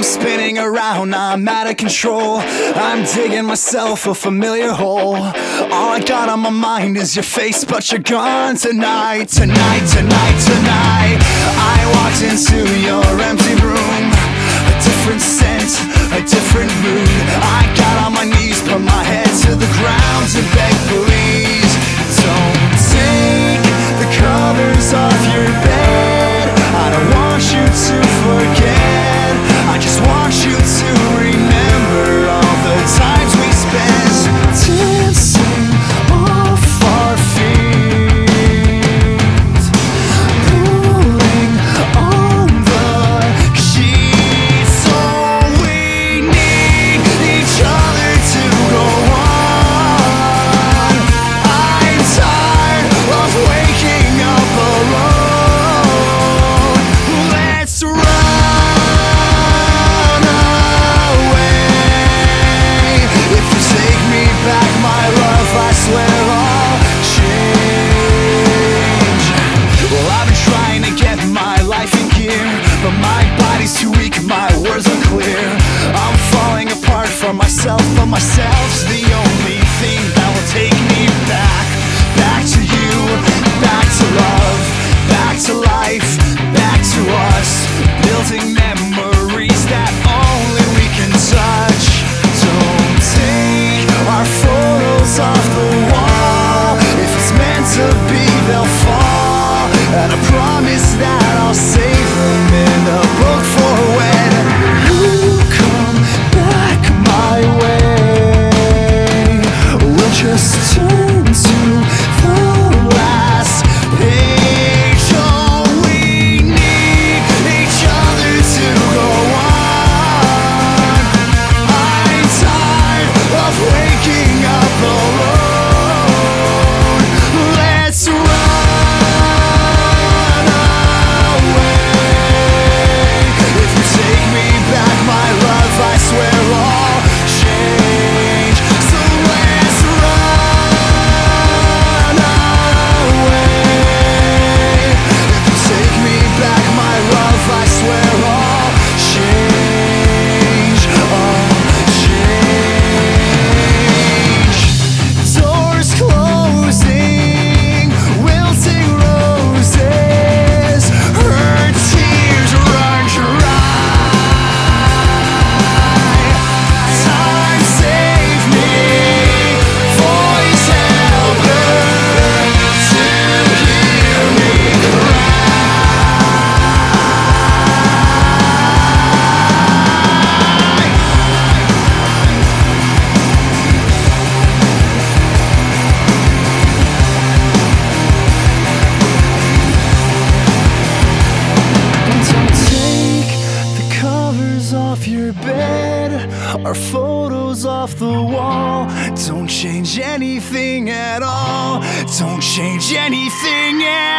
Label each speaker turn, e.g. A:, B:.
A: I'm spinning around, I'm out of control. I'm digging myself a familiar hole. All I got on my mind is your face, but you're gone tonight, tonight, tonight, tonight. I walked into your empty room, a different scent. here But my body's too weak, my words are clear. I'm falling apart from myself But myself's the only thing that will take me swear on. off your bed, our photos off the wall. Don't change anything at all. Don't change anything at all.